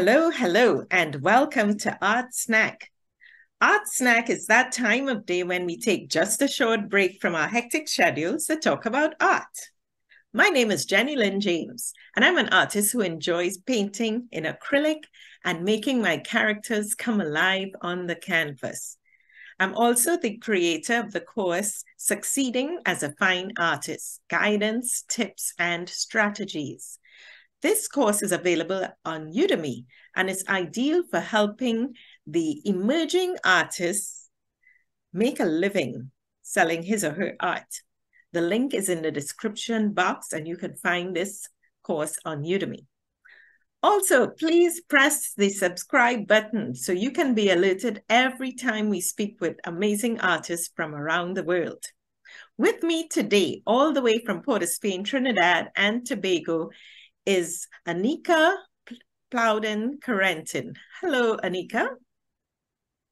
Hello, hello, and welcome to Art Snack. Art Snack is that time of day when we take just a short break from our hectic schedules to talk about art. My name is Jennylynd James, and I'm an artist who enjoys painting in acrylic and making my characters come alive on the canvas. I'm also the creator of the course Succeeding as a Fine Artist Guidance, Tips, and Strategies. This course is available on Udemy and is ideal for helping the emerging artists make a living selling his or her art. The link is in the description box and you can find this course on Udemy. Also, please press the subscribe button so you can be alerted every time we speak with amazing artists from around the world. With me today, all the way from Port of Spain, Trinidad and Tobago, is Anika Plowden Corentin. Hello, Anika.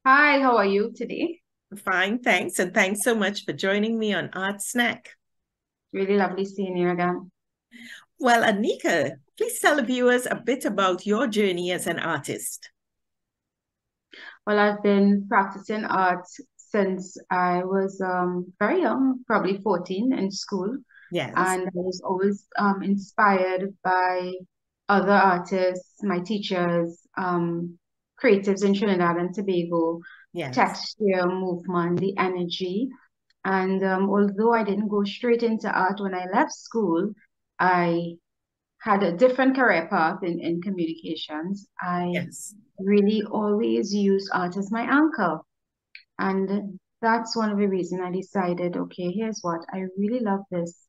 Hi, how are you today? Fine, thanks. And thanks so much for joining me on Art Snack. Really lovely seeing you again. Well, Anika, please tell the viewers a bit about your journey as an artist. Well, I've been practicing art since I was um, very young, probably 14 in school. Yes. And I was always um, inspired by other artists, my teachers, um, creatives in Trinidad and Tobago, Yes. texture, movement, the energy. And um, although I didn't go straight into art when I left school, I had a different career path in, in communications. I Yes. really always used art as my anchor. And that's one of the reasons I decided, okay, here's what I really love this.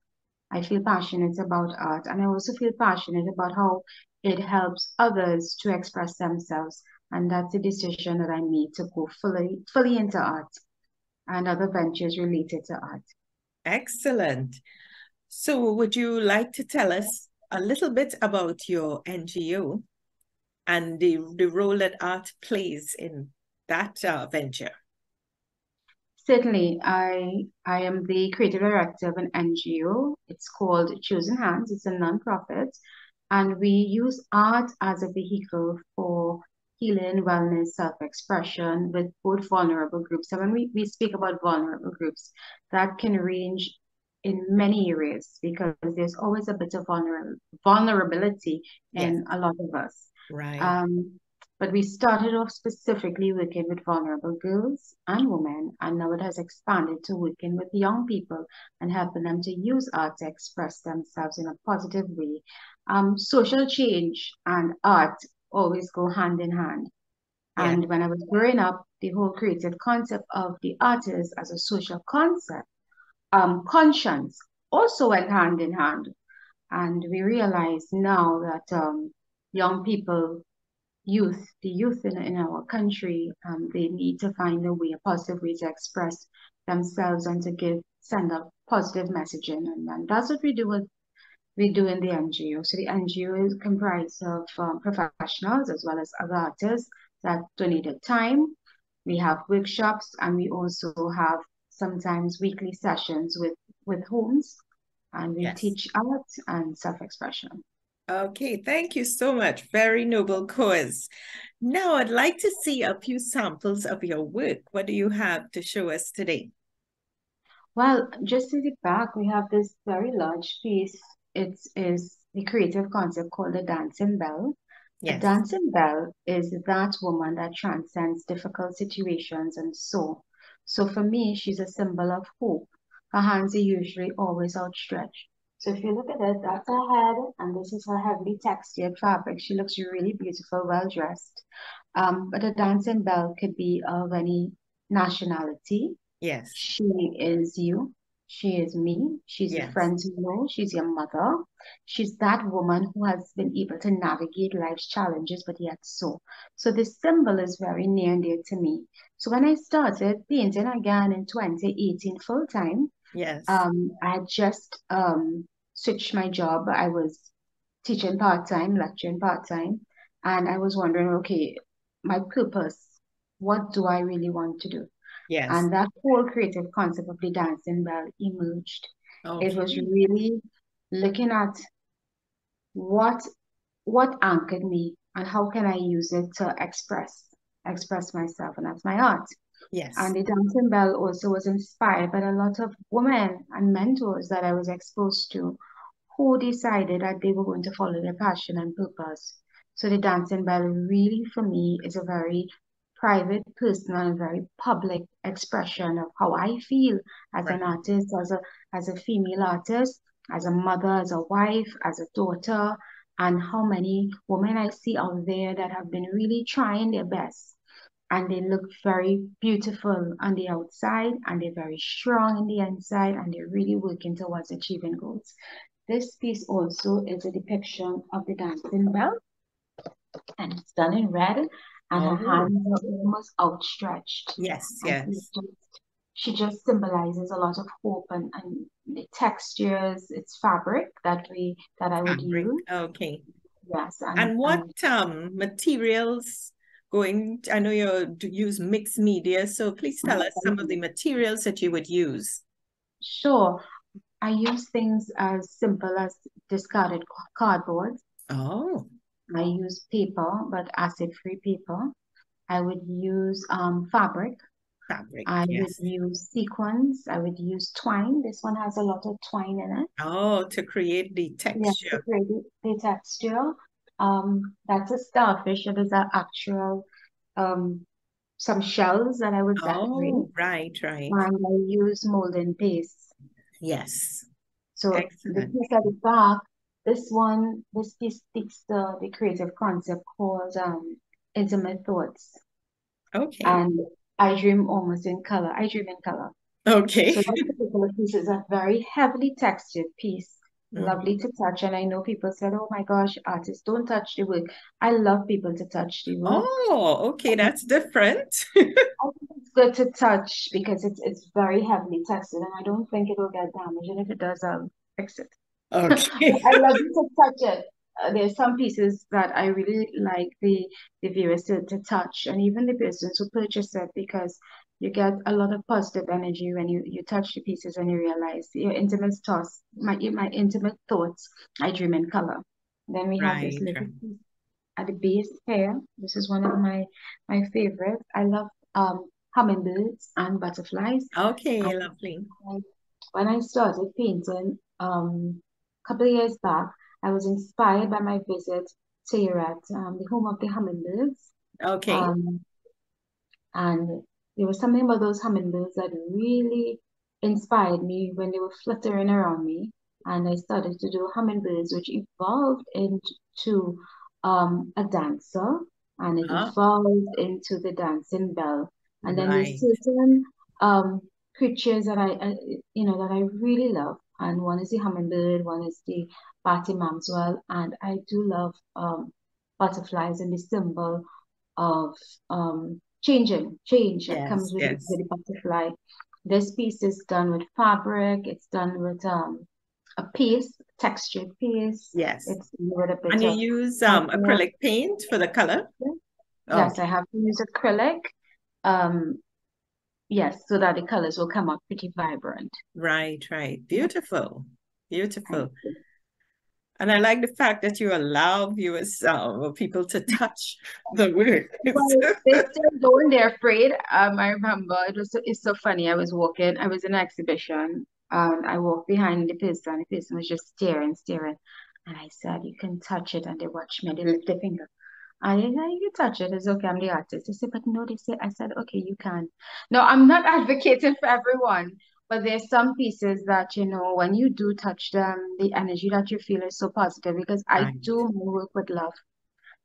I feel passionate about art, and I also feel passionate about how it helps others to express themselves. And that's a decision that I made to go fully fully into art and other ventures related to art. Excellent. So, would you like to tell us a little bit about your NGO and the, the role that art plays in that uh, venture? Certainly, I I am the creative director of an NGO. It's called Chosen Hands. It's a nonprofit, and we use art as a vehicle for healing, wellness, self-expression with both vulnerable groups. And when we, we speak about vulnerable groups, that can range in many areas because there's always a bit of vulner vulnerability Yes. in a lot of us. Right. Um, but we started off specifically working with vulnerable girls and women, and now it has expanded to working with young people and helping them to use art to express themselves in a positive way. Um, social change and art always go hand in hand. Yeah. And when I was growing up, the whole creative concept of the artist as a social concept, um, conscience also went hand in hand. And we realize now that um, young people youth, the youth in, in our country, um, they need to find a way, a positive way to express themselves and to give, send a positive messaging. And, and that's what we do with, we do in the NGO. So the NGO is comprised of um, professionals as well as other artists that donated time. We have workshops and we also have sometimes weekly sessions with, with homes and we Yes. teach art and self-expression. Okay, thank you so much. Very noble cause. Now, I'd like to see a few samples of your work. What do you have to show us today? Well, just to the back, we have this very large piece. It is the creative concept called the dancing belle. Yes. dancing belle is that woman that transcends difficult situations and so. So for me, she's a symbol of hope. Her hands are usually always outstretched. So if you look at it, that's her head, and this is her heavily textured fabric. She looks really beautiful, well dressed. Um, but a dancing belle could be of any nationality. Yes. She is you. She is me. She's Yes. friend you know. She's your mother. She's that woman who has been able to navigate life's challenges, but yet so. So this symbol is very near and dear to me. So when I started painting again in 2018 full time, Yes. um, I had just um switched my job. I was teaching part-time, lecturing part-time, and I was wondering, okay, my purpose, what do I really want to do? Yes. And that whole creative concept of the dancing belle emerged. It was really looking at what what anchored me and how can I use it to express express myself, and that's my art. Yes. And the dancing belle also was inspired by a lot of women and mentors that I was exposed to who decided that they were going to follow their passion and purpose. So the dancing belle really for me is a very private, personal, and very public expression of how I feel as right. an artist, as a as a female artist, as a mother, as a wife, as a daughter, and how many women I see out there that have been really trying their best and they look very beautiful on the outside and they're very strong in the inside and they're really working towards achieving goals. This piece also is a depiction of the dancing belle and it's done in red and oh. her hands are almost outstretched. Yes, yes. Just, she just symbolizes a lot of hope and, and the textures, it's fabric that we that I would fabric. use. Okay. Yes. And, and what and, um materials going i know you use mixed media so please tell us some of the materials that you would use. Sure. I use things as simple as discarded cardboard. Oh. I use paper but acid free paper. I would use um, fabric. Fabric i yes. would use sequins. I would use twine. This one has a lot of twine in it. Oh to create the texture yes, to create the, the texture um, that's a starfish. It is an actual um, some shells that I would decorate. Oh, right, right. And I use molding paste. Yes. So Excellent. the piece at the back, this one, this piece speaks the, the creative concept called um, intimate thoughts. Okay. And I dream almost in color. I dream in color. Okay. So that particular piece is a very heavily textured piece mm. lovely to touch. And I know people said, oh my gosh, artists don't touch the work. I love people to touch the work. Oh, okay, that's different. it's good to touch because it's it's very heavily tested and I don't think it will get damaged. And if it does, I'll fix it. Okay. I love to touch it. Uh, there's some pieces that I really like the the viewers to, to touch and even the persons who purchase it because you get a lot of positive energy when you you touch the pieces and you realize your intimate thoughts my my intimate thoughts i dream in color. Then we have this little piece at the base here. This is one of my my favorites. I love um hummingbirds and butterflies. Okay and lovely. when i started painting um a couple of years back i was inspired by my visit to Europe, um, the home of the hummingbirds. Okay. Um, and there was something about those hummingbirds that really inspired me when they were fluttering around me. And I started to do hummingbirds, which evolved into um, a dancer and it uh-huh. evolved into the dancing belle. And then there's certain um, creatures that I, I, you know, that I really love. And one is the hummingbird, one is the Patty Mamswell, and I do love um, butterflies and the symbol of um, changing, change that comes with, yes. with the butterfly. This piece is done with fabric. It's done with um a piece, textured piece. Yes. It's with a bit and you use um acrylic paint for the color. Yes, I have to use acrylic. Um, yes, so that the colors will come out pretty vibrant. Right, right. Beautiful, beautiful. And I like the fact that you allow viewers uh, or people to touch the work. well, they still don't. They're afraid. Um, I remember it was so, it's so funny. I was walking. I was in an exhibition. Um, I walked behind the person. And the person was just staring, staring. And I said, "You can touch it." And they watched me. They lift their finger. And they said, "You can touch it. It's okay. I'm the artist." They said, "But no." They said, "I said, okay, you can." No, I'm not advocating for everyone. But there's some pieces that, you know, when you do touch them, the energy that you feel is so positive because right. I do my work with love.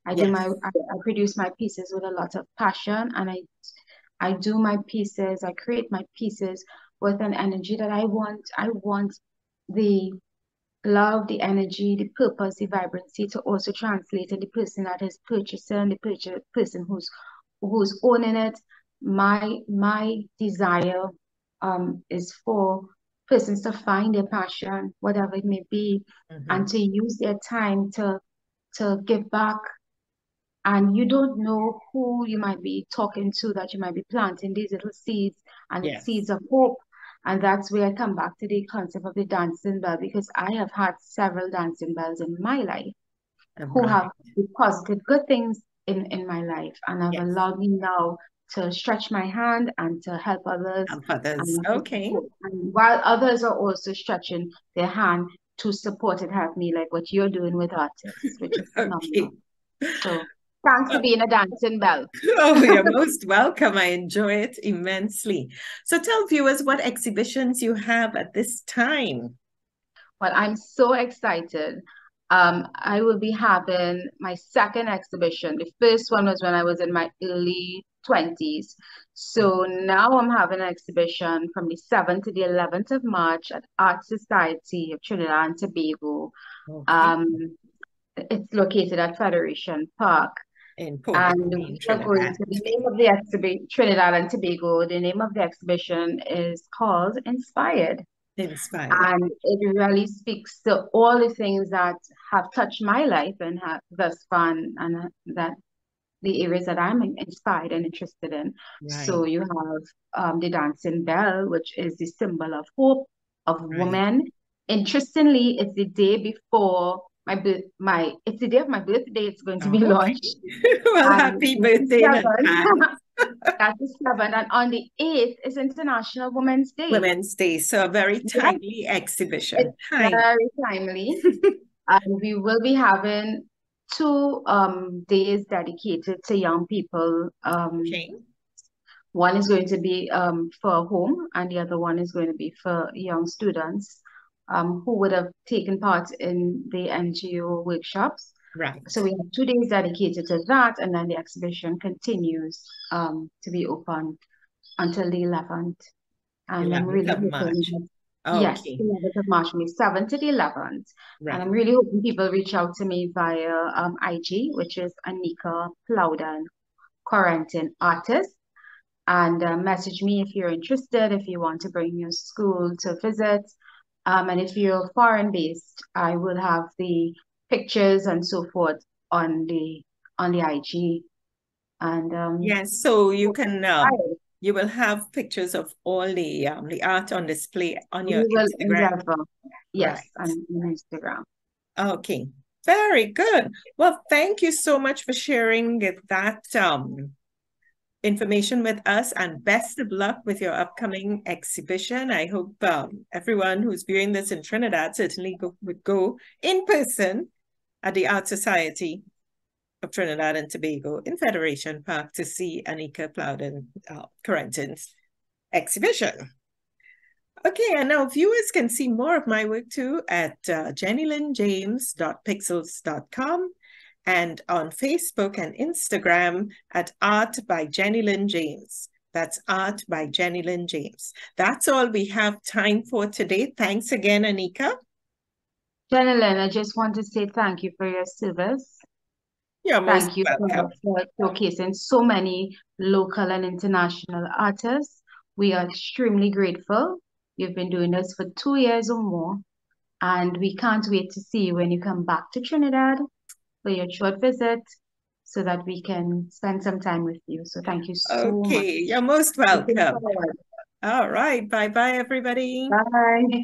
I yes. do my I, I produce my pieces with a lot of passion and I I do my pieces, I create my pieces with an energy that I want. I want the love, the energy, the purpose, the vibrancy to also translate in the person that is purchasing, the purchase, person who's who's owning it. My my desire um, is for persons to find their passion, whatever it may be, mm-hmm. and to use their time to to give back. And you don't know who you might be talking to that you might be planting these little seeds and yes. seeds of hope. And that's where I come back to the concept of the dancing belle because I have had several dancing belles in my life. right. who have deposited good things in, in my life and have yes. allowed me now to stretch my hand and to help others. Help others. okay. And while others are also stretching their hand to support and help me, like what you're doing with artists, which is phenomenal. okay. So Thanks for being a dancing belle. oh, you're most welcome. I enjoy it immensely. So tell viewers what exhibitions you have at this time. Well, I'm so excited. Um, I will be having my second exhibition. The first one was when I was in my early 20s. So now I'm having an exhibition from the 7th to the 11th of March at Art Society of Trinidad and Tobago. Okay. Um, it's located at Federation Park. In and we are going to the name of the exhibition, Trinidad and Tobago. The name of the exhibition is called Inspired. Inspired. And it really speaks to all the things that have touched my life and have thus far, and that the areas that I'm inspired and interested in. Right. So you have um, the dancing belle, which is the symbol of hope of right. woman. Interestingly, it's the day before my birth, my it's the day of my birthday. It's going to be oh, launched. well, um, happy birthday! That's the seventh, and on the eighth is International Women's Day. Women's Day, so a very timely yeah. exhibition. Very timely, and we will be having two um days dedicated to young people. Um, okay. One is going to be um for home, and the other one is going to be for young students um, who would have taken part in the NGO workshops. Right. So we have two days dedicated to that, and then the exhibition continues um, to be open until the 11th. And 11th I'm really. Oh, yes, okay. the 11th of March, from the 7th to the 11th. Right. And I'm really hoping people reach out to me via um, IG, which is Anika Plowden, Corentin Artist. And uh, message me if you're interested, if you want to bring your school to visit. Um, and if you're foreign based, I will have the pictures and so forth on the on the IG. And um, yes, so you can uh, you will have pictures of all the um, the art on display on your Instagram. Yes, right. on Instagram. Okay, very good. Well, thank you so much for sharing that um information with us and best of luck with your upcoming exhibition. I hope um, everyone who's viewing this in Trinidad certainly go, would go in person at the Art Society of Trinidad and Tobago in Federation Park to see Anika Plowden uh, exhibition. Okay, and now viewers can see more of my work too at uh, jennylyndjames.pixels.com and on Facebook and Instagram at Art by Jennylynd James. That's Art by Jennylynd James. That's all we have time for today. Thanks again, Anika. Jennylynd, I just want to say thank you for your service. You're thank you for, for showcasing so many local and international artists. We are extremely grateful. You've been doing this for two years or more, and we can't wait to see you when you come back to Trinidad for your short visit so that we can spend some time with you. So thank you so okay. much. Okay, you're most welcome. All right. Bye-bye, everybody. Bye.